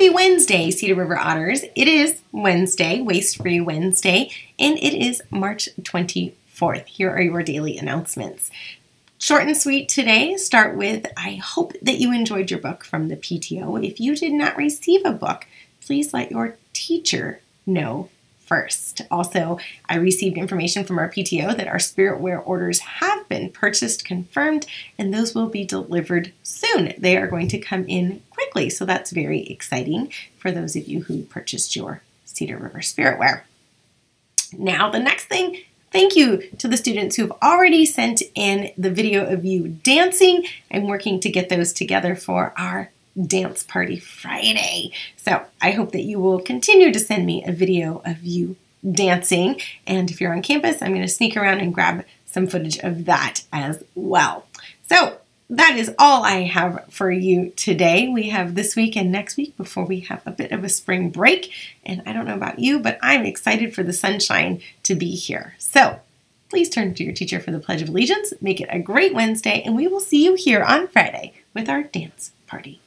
Happy Wednesday, Cedar River Otters. It is Wednesday, Waste Free Wednesday, and it is March 24th. Here are your daily announcements. Short and sweet today. Start with I hope that you enjoyed your book from the PTO. If you did not receive a book, please let your teacher know first. Also, I received information from our PTO that our spiritware orders have been purchased, confirmed, and those will be delivered soon. They are going to come in quickly, so that's very exciting for those of you who purchased your Cedar River spiritware. Now, the next thing Thank you to the students who have already sent in the video of you dancing. I'm working to get those together for our Dance Party Friday. So I hope that you will continue to send me a video of you dancing. And if you're on campus, I'm going to sneak around and grab some footage of that as well. So that is all I have for you today. We have this week and next week before we have a bit of a spring break. And I don't know about you, but I'm excited for the sunshine to be here. So please turn to your teacher for the Pledge of Allegiance. Make it a great Wednesday, and we will see you here on Friday with our dance party.